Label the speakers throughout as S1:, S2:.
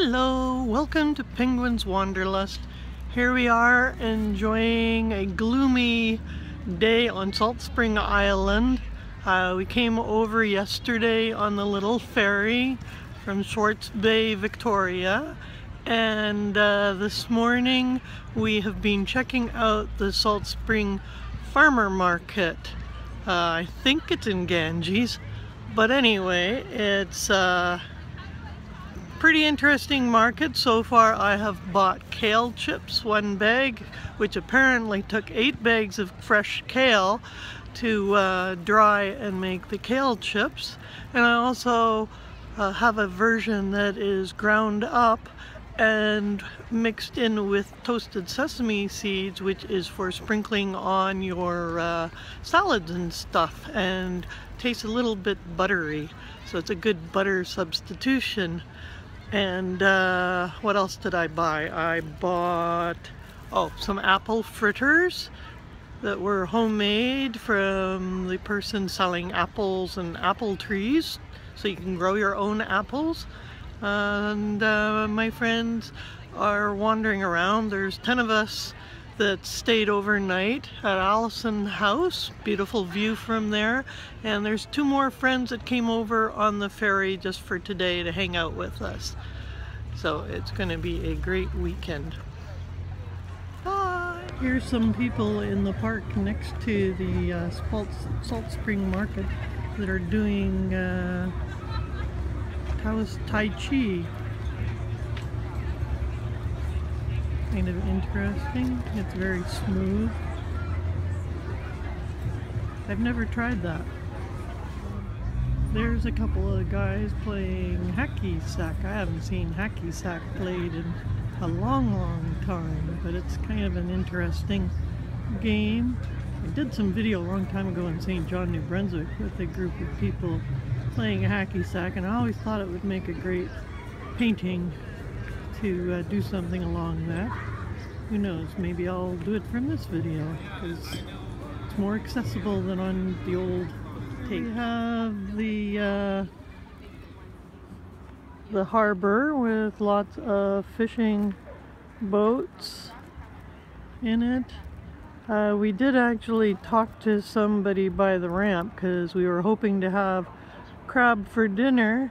S1: Hello, welcome to Penguin's Wanderlust. Here we are enjoying a gloomy day on Salt Spring Island. Uh, we came over yesterday on the little ferry from Swartz Bay, Victoria. And uh, this morning we have been checking out the Salt Spring Farmer Market. Uh, I think it's in Ganges. But anyway, it's uh, pretty interesting market. So far I have bought kale chips, one bag, which apparently took eight bags of fresh kale to uh, dry and make the kale chips. And I also uh, have a version that is ground up and mixed in with toasted sesame seeds which is for sprinkling on your uh, salads and stuff and tastes a little bit buttery so it's a good butter substitution and uh, what else did I buy? I bought, oh, some apple fritters that were homemade from the person selling apples and apple trees. So you can grow your own apples. And uh, my friends are wandering around. There's 10 of us that stayed overnight at Allison House. Beautiful view from there. And there's two more friends that came over on the ferry just for today to hang out with us. So it's going to be a great weekend. Bye! Here's some people in the park next to the uh, Salt, Salt Spring Market that are doing uh, Tai Chi kind of interesting. It's very smooth. I've never tried that. There's a couple of guys playing hacky sack. I haven't seen hacky sack played in a long, long time, but it's kind of an interesting game. I did some video a long time ago in St. John, New Brunswick with a group of people playing hacky sack, and I always thought it would make a great painting to uh, do something along that. Who knows, maybe I'll do it from this video because it's more accessible than on the old tape. We have the uh, the harbor with lots of fishing boats in it. Uh, we did actually talk to somebody by the ramp because we were hoping to have crab for dinner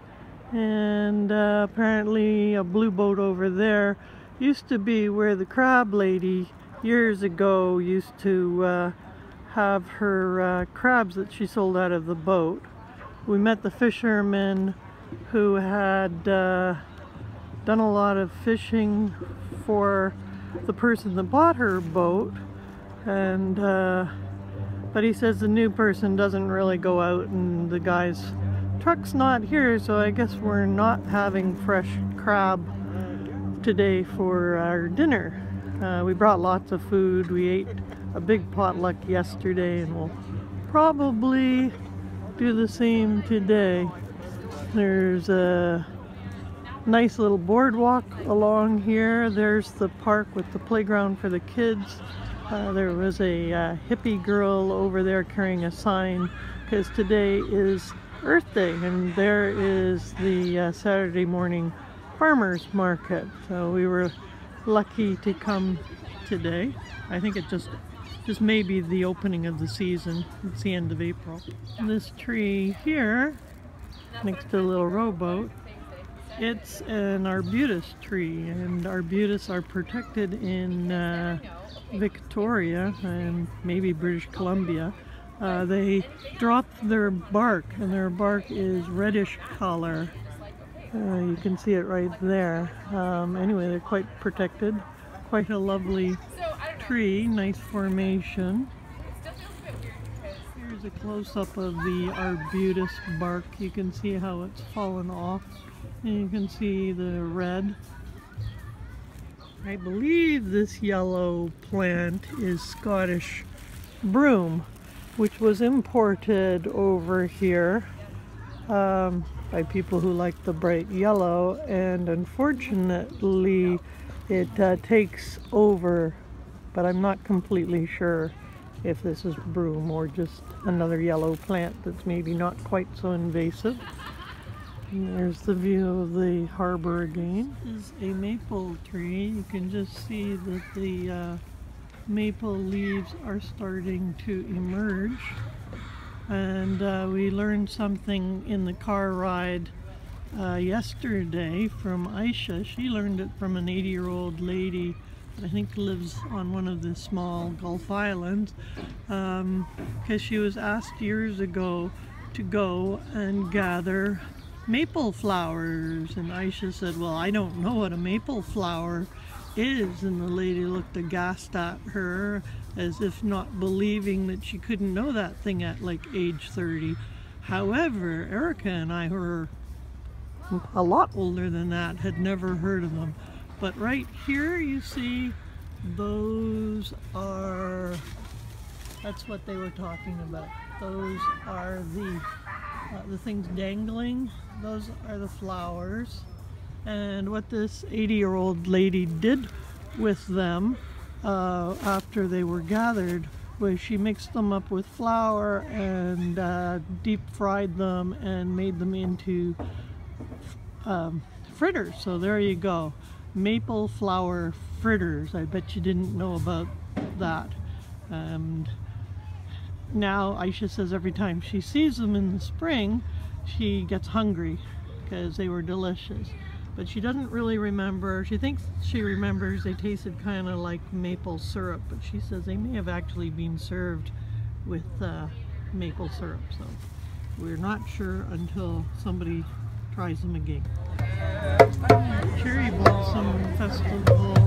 S1: and uh, apparently a blue boat over there used to be where the crab lady years ago used to uh, have her uh, crabs that she sold out of the boat. We met the fisherman who had uh, done a lot of fishing for the person that bought her boat and uh, but he says the new person doesn't really go out and the guys truck's not here, so I guess we're not having fresh crab today for our dinner. Uh, we brought lots of food. We ate a big potluck yesterday and we'll probably do the same today. There's a nice little boardwalk along here. There's the park with the playground for the kids. Uh, there was a uh, hippie girl over there carrying a sign because today is Earth Day and there is the uh, Saturday morning farmers market. So we were lucky to come today. I think it just just may be the opening of the season. It's the end of April. This tree here next to a little rowboat it's an arbutus tree and arbutus are protected in uh, Victoria and maybe British Columbia uh, they drop their bark and their bark is reddish color. Uh, you can see it right there. Um, anyway, they're quite protected. Quite a lovely tree, nice formation. Here's a close-up of the arbutus bark. You can see how it's fallen off. And you can see the red. I believe this yellow plant is Scottish broom which was imported over here um, by people who like the bright yellow and unfortunately it uh, takes over but I'm not completely sure if this is broom or just another yellow plant that's maybe not quite so invasive. And there's the view of the harbor again. This is a maple tree. You can just see that the uh, maple leaves are starting to emerge. And uh, we learned something in the car ride uh, yesterday from Aisha. She learned it from an 80 year old lady I think lives on one of the small Gulf Islands because um, she was asked years ago to go and gather maple flowers and Aisha said well I don't know what a maple flower is and the lady looked aghast at her as if not believing that she couldn't know that thing at like age 30 however Erica and I who are a lot older than that had never heard of them but right here you see those are, that's what they were talking about. Those are the, uh, the things dangling. Those are the flowers. And what this 80 year old lady did with them uh, after they were gathered was she mixed them up with flour and uh, deep fried them and made them into um, fritters. So there you go maple flower fritters. I bet you didn't know about that. And now Aisha says every time she sees them in the spring, she gets hungry because they were delicious. But she doesn't really remember. She thinks she remembers they tasted kind of like maple syrup, but she says they may have actually been served with uh, maple syrup. So we're not sure until somebody tries them again. Cherry Blossom Festival.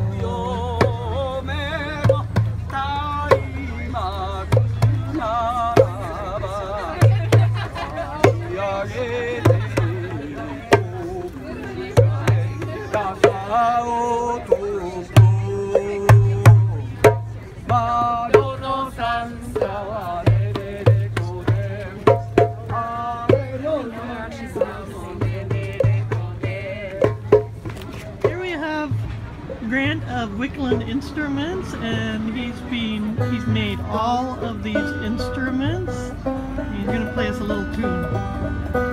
S1: Of Wickland Instruments and he's been he's made all of these instruments. He's gonna play us a little tune.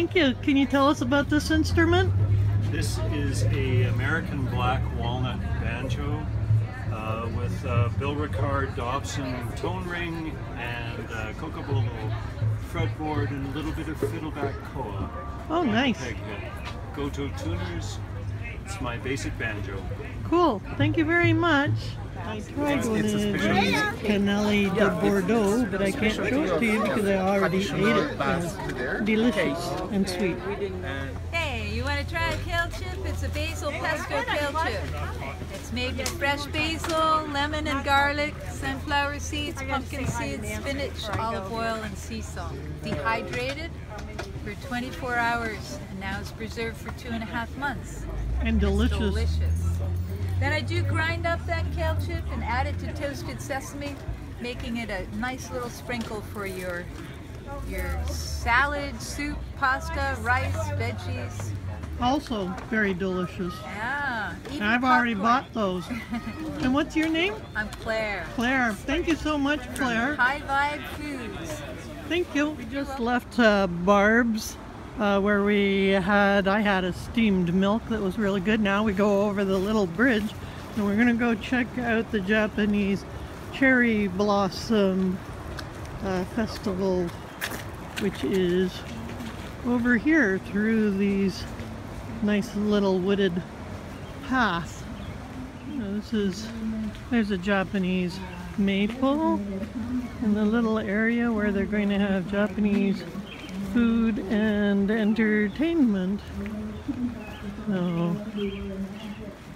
S1: Thank you. Can you tell us about this instrument?
S2: This is a American black walnut banjo uh, with uh, Bill Rickard Dobson tone ring and uh, Cocobolo fretboard and a little bit of fiddleback koa.
S1: Oh, nice.
S2: Gotoh tuners. It's my basic banjo.
S1: Cool. Thank you very much. I tried one of these Canelé de Bordeaux, but I can't show it to you because I already ate it. It's delicious and sweet.
S3: Hey, you want to try a kale chip? It's a basil pesto kale chip. It's made with fresh basil, lemon and garlic, sunflower seeds, pumpkin seeds, spinach, olive oil, and sea salt. Dehydrated for 24 hours, and now it's preserved for two and a half months.
S1: And delicious.
S3: Delicious. Then I do grind up that kale chip and add it to toasted sesame, making it a nice little sprinkle for your your salad, soup, pasta, rice, veggies.
S1: Also very delicious.
S3: Yeah.
S1: And I've already bought those. and what's your name?
S3: I'm Claire.
S1: Claire. Thank you so much, Claire.
S3: High Vibe Foods.
S1: Thank you. We just left uh, Barb's uh, where we had, I had a steamed milk that was really good. Now we go over the little bridge and we're gonna go check out the Japanese cherry blossom uh, festival, which is over here through these nice little wooded path. You know, this is, there's a Japanese maple in the little area where they're going to have Japanese food and entertainment. So,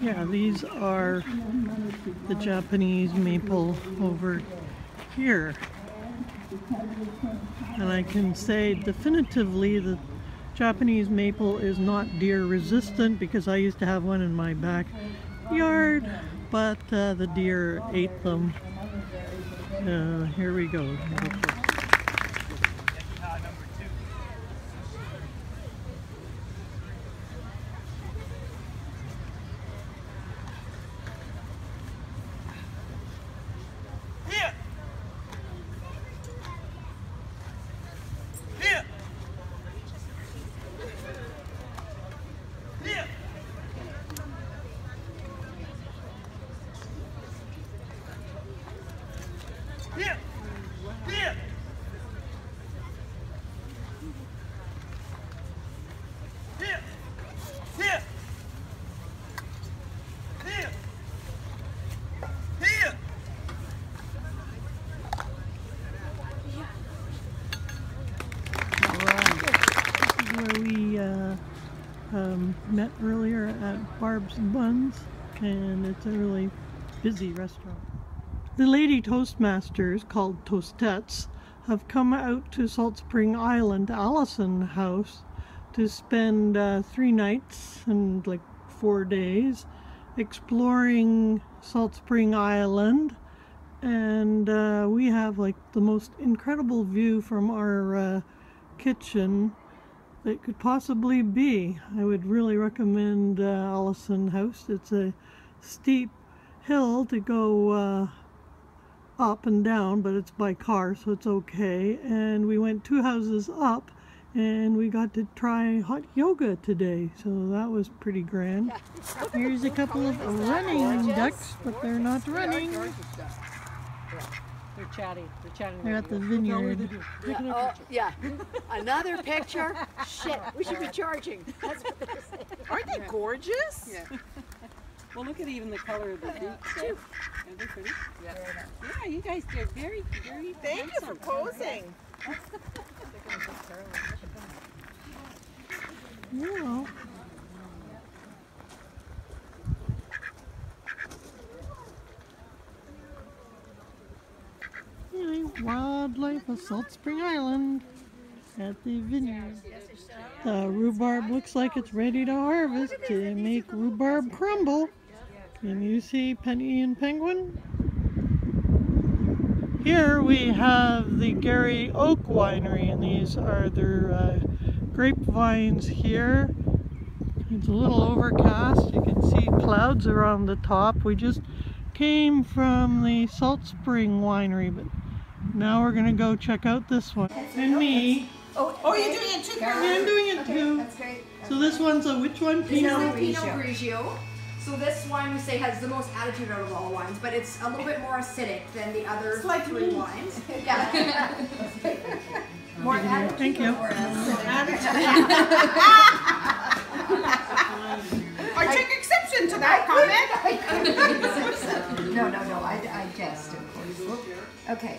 S1: yeah, these are the Japanese maple over here. And I can say definitively that Japanese maple is not deer resistant because I used to have one in my back yard, but uh, the deer ate them. Uh, here we go. where we uh, um, met earlier at Barb's Buns, and it's a really busy restaurant. The lady Toastmasters, called Toastettes, have come out to Salt Spring Island Allison House to spend uh, three nights and like four days exploring Salt Spring Island and uh, we have like the most incredible view from our uh, kitchen that could possibly be. I would really recommend uh, Allison House. It's a steep hill to go uh, up and down, but it's by car, so it's okay. And we went two houses up and we got to try hot yoga today, so that was pretty grand. Here's a couple of running ducks, but they're not running.
S4: They're chatty. They're chatting.
S1: They're at the vineyard.
S4: Yeah,
S5: Oh, yeah. Another picture? Shit, we should be charging. That's what they're saying.
S6: Aren't they gorgeous?
S5: Yeah.
S4: Well, look at even the color of the beaks. eh? Aren't they pretty? Yeah. Yeah, you guys did very, very.
S6: Thank you for posing.
S1: Yeah. Yeah, Wildlife of Salt Spring Island at the vineyard. The rhubarb looks like it's ready to harvest to make rhubarb crumble. Can you see Penny and Penguin? Here we have the Garry Oak Winery, and these are their uh, grapevines here. It's a little overcast. You can see clouds around the top. We just came from the Salt Spring Winery, but now we're gonna go check out this one. And me.
S6: Oh, oh you're doing it too,
S1: Yeah,
S6: Carol?
S1: I'm doing it too.
S5: That's great.
S1: So this one's a which one? Pinot?
S5: the Pinot Grigio. So this wine we say has the most attitude out of all wines, but it's a little bit more acidic than the other
S6: It's like
S5: three
S6: me.
S5: wines. Yeah. more attitude.
S1: Thank you.
S5: More acidic.
S6: I take exception to that comment.
S5: No, no, no, I, I jest, of course. Okay,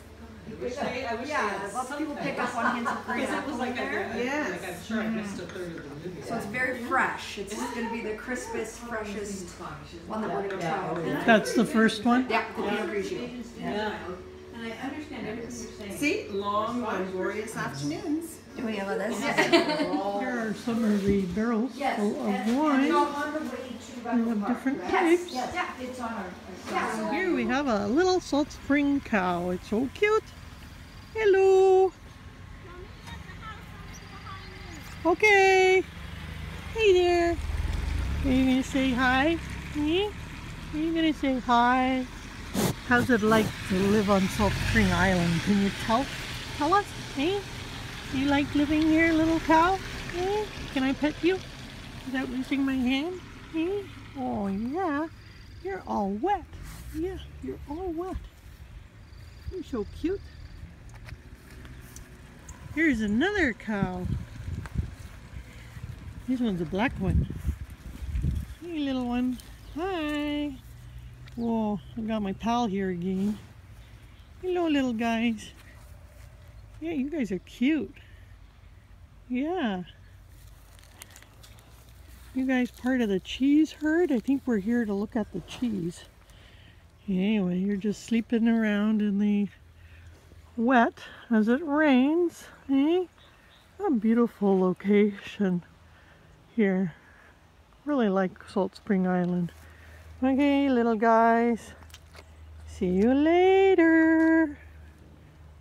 S5: Yeah, lots of people pick up on hints of green apple in there.
S6: Yes.
S5: So it's very fresh. It's gonna be the crispest, freshest one that we're gonna try.
S1: That's the first one.
S5: Yeah, the Pinot Grigio.
S6: See, long, laborious afternoons.
S5: Do we have this?
S1: Here are some of the barrels full of wine. We have different types.
S5: Yeah, it's on our. Yeah, so
S1: Here we have a little Salt Spring cow. It's so cute. Hello. Okay. Hey there. Are you gonna say hi? Me? Are you gonna say hi? How's it like to live on Salt Spring Island? Can you tell? Tell us? Hey? Do you like living here, little cow? Hey? Can I pet you without losing my hand? Hey? Oh yeah. You're all wet. Yeah, you're all wet. You're so cute. Here's another cow. This one's a black one. Hey, little one. Hi. Whoa, I got my pal here again. Hello, little guys. Yeah, you guys are cute. Yeah. You guys part of the cheese herd? I think we're here to look at the cheese. Anyway, you're just sleeping around in the wet as it rains. Eh? A beautiful location here. Really like Salt Spring Island. Okay, little guys. See you later.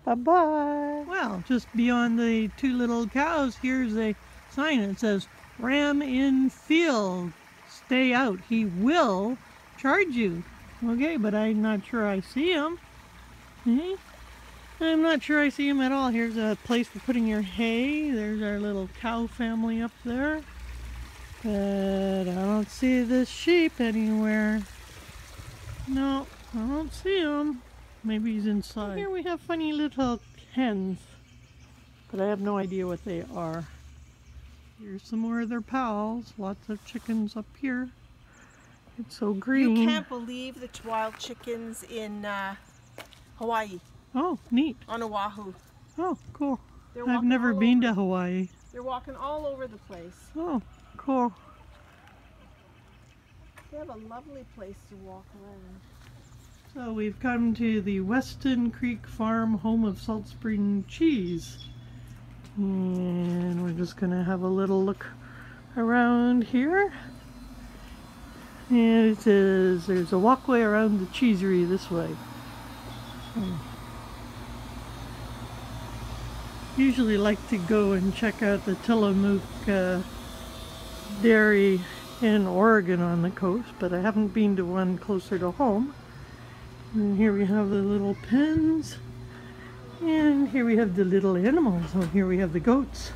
S1: Bye-bye. Well, just beyond the two little cows, here's a sign that says, Ram in field. Stay out. He will charge you. Okay, but I'm not sure I see him. Eh? I'm not sure I see him at all. Here's a place for putting your hay. There's our little cow family up there. But I don't see this sheep anywhere. No, I don't see him. Maybe he's inside. Here we have funny little hens. But I have no idea what they are. Here's some more of their pals. Lots of chickens up here. It's so green.
S7: You can't believe the wild chickens in uh, Hawaii,
S1: Oh, neat.
S7: on Oahu.
S1: Oh, cool. I've never been
S7: over.
S1: to Hawaii.
S7: They're walking all over the place.
S1: Oh, cool.
S7: They have a lovely place to walk around.
S1: So we've come to the Weston Creek Farm, home of Salt Spring Cheese. And we're just gonna have a little look around here. And it says there's a walkway around the cheesery this way. So, usually like to go and check out the Tillamook uh, Dairy in Oregon on the coast, but I haven't been to one closer to home. And here we have the little pens. And here we have the little animals. Oh, here we have the goats.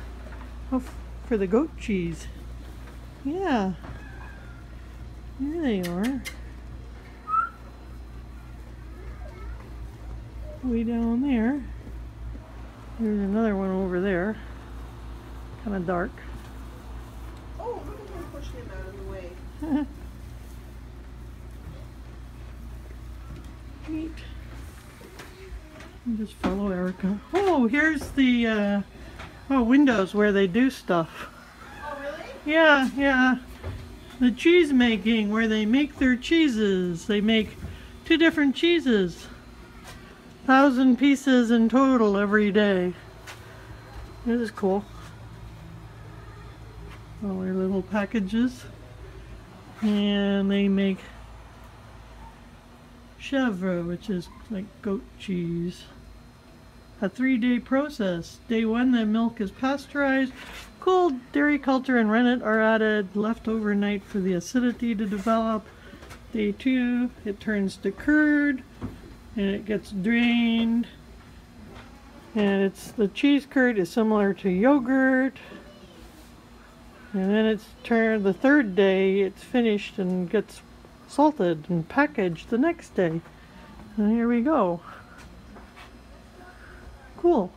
S1: Oh, for the goat cheese. Yeah. There they are. Way down there. There's another one over there. Kind of dark.
S6: Oh, look at him pushing him out of the way.
S1: Neat. Just follow Erica. Oh, here's the uh, oh windows where they do stuff.
S6: Oh, really?
S1: Yeah, yeah. The cheese making where they make their cheeses. They make two different cheeses. Thousand pieces in total every day. It is cool. All our little packages. And they make chèvre, which is like goat cheese. A three-day process. Day one, the milk is pasteurized. Cooled dairy culture and rennet are added, left overnight for the acidity to develop. Day two, it turns to curd, and it gets drained. And it's the cheese curd is similar to yogurt. And then it's turned the third day, it's finished and gets salted and packaged the next day. And here we go. Cool.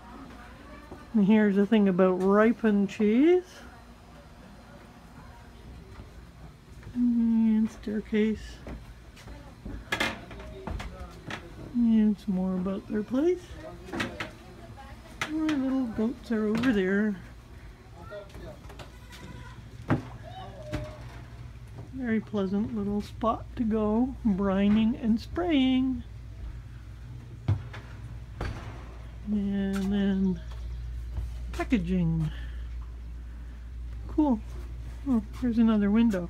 S1: And here's the thing about ripened cheese. And staircase. And some more about their place. My little goats are over there. Very pleasant little spot to go, brining and spraying. And then packaging. Cool. Oh, here's another window.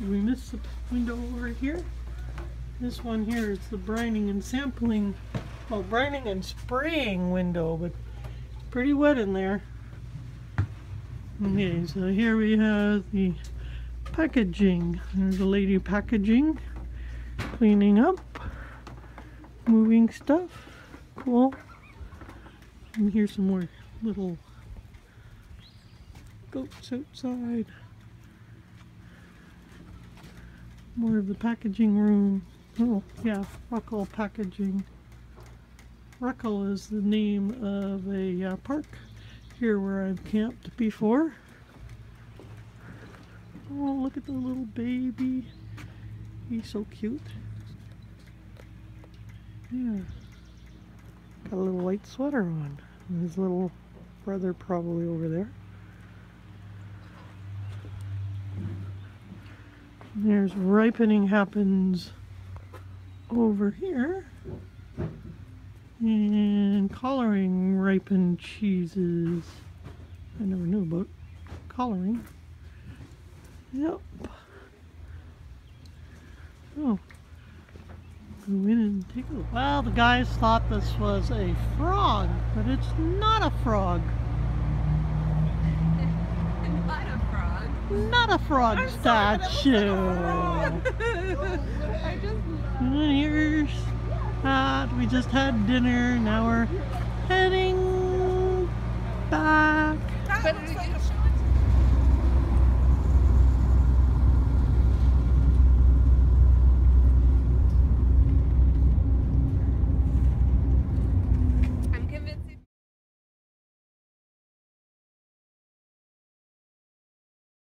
S1: Did we miss the window over here? This one here is the brining and sampling, well, brining and spraying window, but pretty wet in there. Okay, so here we have the packaging. There's a lady packaging, cleaning up, moving stuff. Cool. And here's some more little goats outside. More of the packaging room. Oh, yeah, Ruckle Packaging. Ruckle is the name of a uh, park here where I've camped before. Oh, look at the little baby. He's so cute. Yeah. Got a little white sweater on. And his little brother probably over there. There's ripening happens over here. And collaring ripened cheeses. I never knew about collaring. Yep. Oh. Go in and take a look. Well, the guys thought this was a frog, but it's not a frog.
S3: Not a frog.
S1: Not a frog statue.
S3: I just
S1: And here's that. We just had dinner. Now we're heading back.